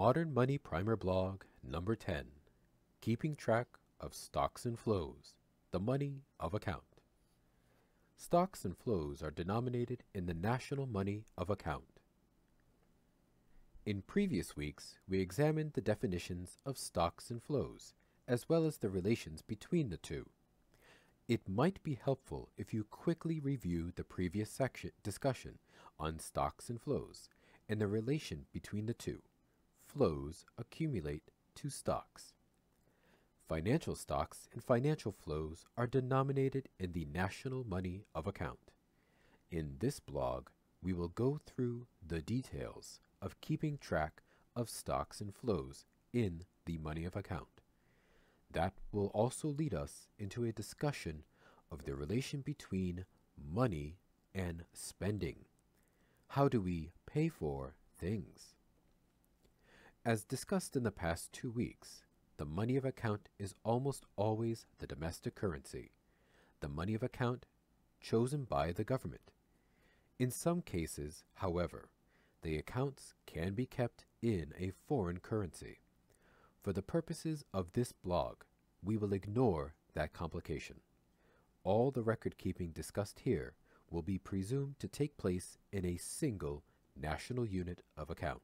Modern Money Primer Blog number 10 Keeping Track of Stocks and Flows, the Money of Account. Stocks and flows are denominated in the national money of account. In previous weeks, we examined the definitions of stocks and flows, as well as the relations between the two. It might be helpful if you quickly review the previous section discussion on stocks and flows and the relation between the two. Flows accumulate to stocks. Financial stocks and financial flows are denominated in the national money of account. In this blog, we will go through the details of keeping track of stocks and flows in the money of account. That will also lead us into a discussion of the relation between money and spending. How do we pay for things? As discussed in the past two weeks, the money of account is almost always the domestic currency, the money of account chosen by the government. In some cases, however, the accounts can be kept in a foreign currency. For the purposes of this blog, we will ignore that complication. All the record keeping discussed here will be presumed to take place in a single national unit of account.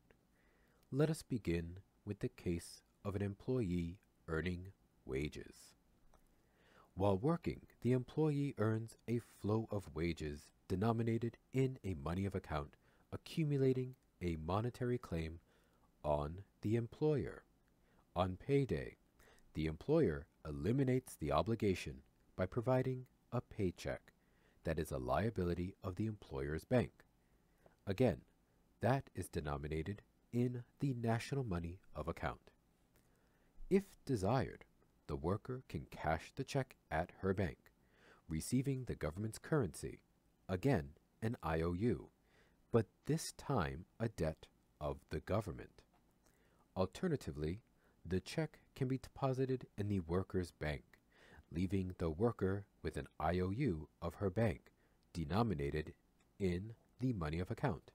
Let us begin with the case of an employee earning wages. While working, the employee earns a flow of wages denominated in a money of account, accumulating a monetary claim on the employer. On payday, the employer eliminates the obligation by providing a paycheck that is a liability of the employer's bank. Again, that is denominated in the national money of account. If desired, the worker can cash the check at her bank, receiving the government's currency, again an IOU, but this time a debt of the government. Alternatively, the check can be deposited in the worker's bank, leaving the worker with an IOU of her bank denominated in the money of account.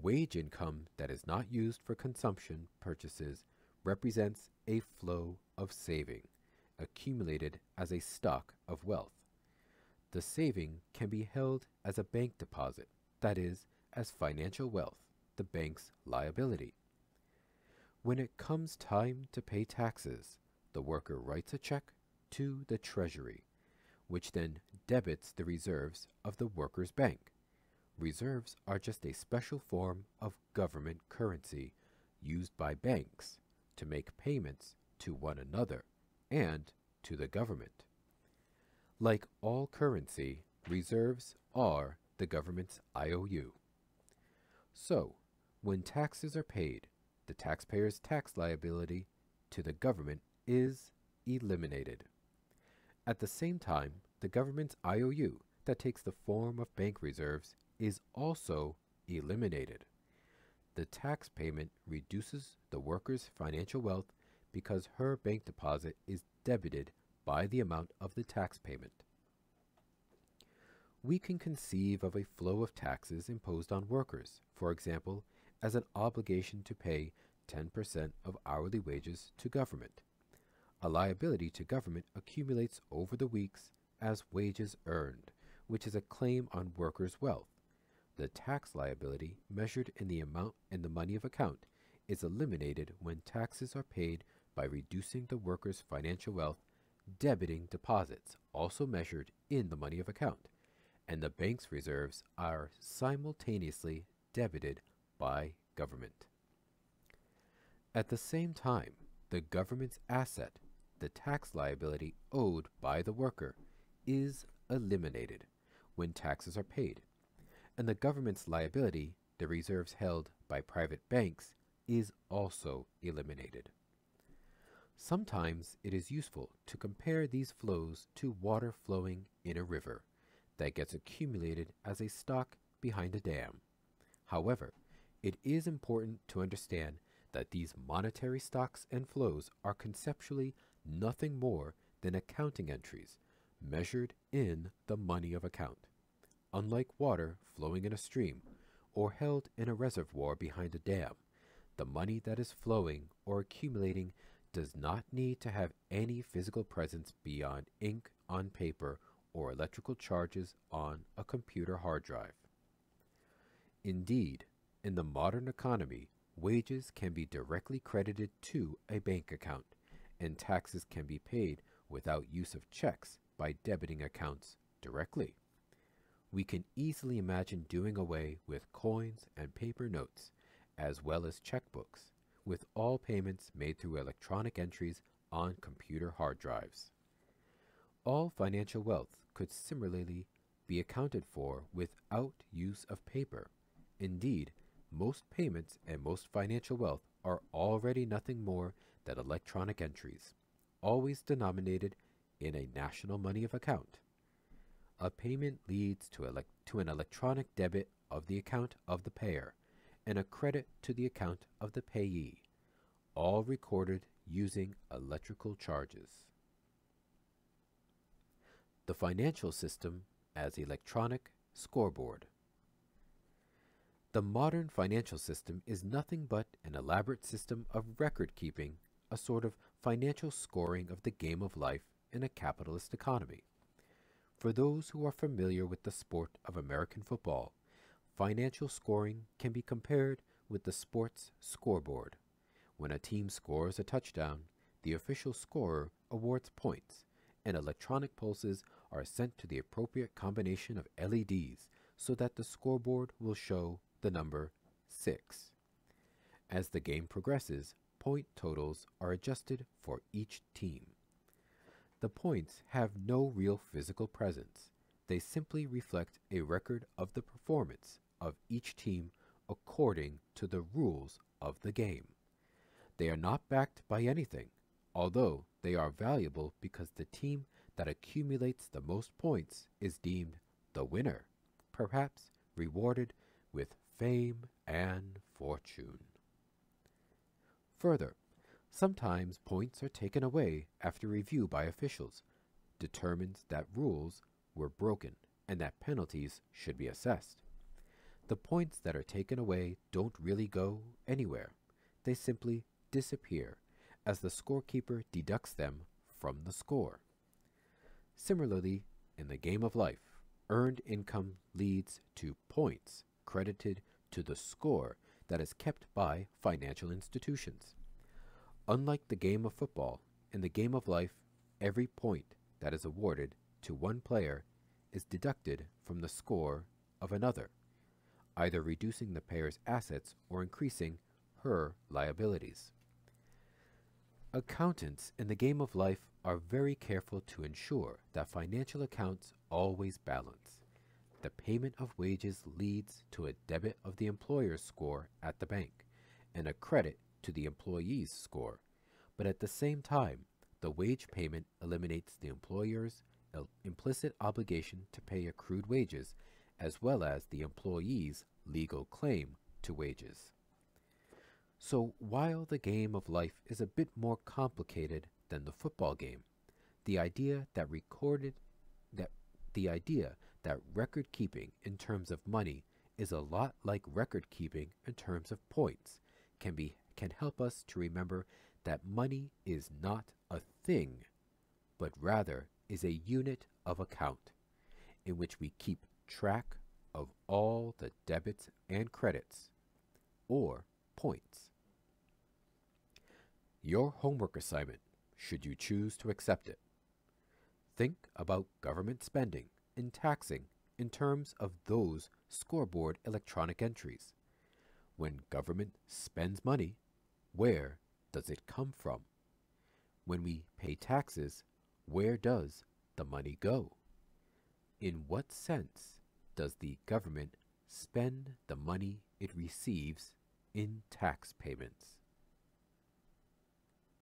Wage income that is not used for consumption purchases represents a flow of saving accumulated as a stock of wealth. The saving can be held as a bank deposit, that is, as financial wealth, the bank's liability. When it comes time to pay taxes, the worker writes a check to the Treasury, which then debits the reserves of the worker's bank. Reserves are just a special form of government currency used by banks to make payments to one another and to the government. Like all currency, reserves are the government's IOU. So, when taxes are paid, the taxpayer's tax liability to the government is eliminated. At the same time, the government's IOU that takes the form of bank reserves is also eliminated. The tax payment reduces the worker's financial wealth because her bank deposit is debited by the amount of the tax payment. We can conceive of a flow of taxes imposed on workers, for example, as an obligation to pay 10% of hourly wages to government. A liability to government accumulates over the weeks as wages earned, which is a claim on workers' wealth. The tax liability, measured in the amount in the money of account, is eliminated when taxes are paid by reducing the worker's financial wealth, debiting deposits, also measured in the money of account, and the bank's reserves are simultaneously debited by government. At the same time, the government's asset, the tax liability owed by the worker, is eliminated when taxes are paid and the government's liability, the reserves held by private banks, is also eliminated. Sometimes it is useful to compare these flows to water flowing in a river that gets accumulated as a stock behind a dam. However, it is important to understand that these monetary stocks and flows are conceptually nothing more than accounting entries measured in the money of account. Unlike water flowing in a stream or held in a reservoir behind a dam, the money that is flowing or accumulating does not need to have any physical presence beyond ink on paper or electrical charges on a computer hard drive. Indeed, in the modern economy, wages can be directly credited to a bank account, and taxes can be paid without use of checks by debiting accounts directly. We can easily imagine doing away with coins and paper notes, as well as checkbooks, with all payments made through electronic entries on computer hard drives. All financial wealth could similarly be accounted for without use of paper. Indeed, most payments and most financial wealth are already nothing more than electronic entries, always denominated in a national money of account. A payment leads to, to an electronic debit of the account of the payer and a credit to the account of the payee, all recorded using electrical charges. The financial system as electronic scoreboard. The modern financial system is nothing but an elaborate system of record keeping, a sort of financial scoring of the game of life in a capitalist economy. For those who are familiar with the sport of American football, financial scoring can be compared with the sport's scoreboard. When a team scores a touchdown, the official scorer awards points, and electronic pulses are sent to the appropriate combination of LEDs so that the scoreboard will show the number 6. As the game progresses, point totals are adjusted for each team. The points have no real physical presence. They simply reflect a record of the performance of each team according to the rules of the game. They are not backed by anything, although they are valuable because the team that accumulates the most points is deemed the winner, perhaps rewarded with fame and fortune. Further, sometimes points are taken away after review by officials, determines that rules were broken and that penalties should be assessed. The points that are taken away don't really go anywhere. They simply disappear as the scorekeeper deducts them from the score. Similarly, in the game of life, earned income leads to points credited to the score that is kept by financial institutions. Unlike the game of football, in the game of life, every point that is awarded to one player is deducted from the score of another, either reducing the player's assets or increasing her liabilities. Accountants in the game of life are very careful to ensure that financial accounts always balance the payment of wages leads to a debit of the employer's score at the bank and a credit to the employee's score. But at the same time, the wage payment eliminates the employer's uh, implicit obligation to pay accrued wages as well as the employee's legal claim to wages. So while the game of life is a bit more complicated than the football game, the idea that recorded that the idea that record keeping in terms of money is a lot like record keeping in terms of points can be can help us to remember that money is not a thing but rather is a unit of account in which we keep track of all the debits and credits or points. Your homework assignment, should you choose to accept it. Think about government spending in taxing in terms of those scoreboard electronic entries. When government spends money, where does it come from? When we pay taxes, where does the money go? In what sense does the government spend the money it receives in tax payments?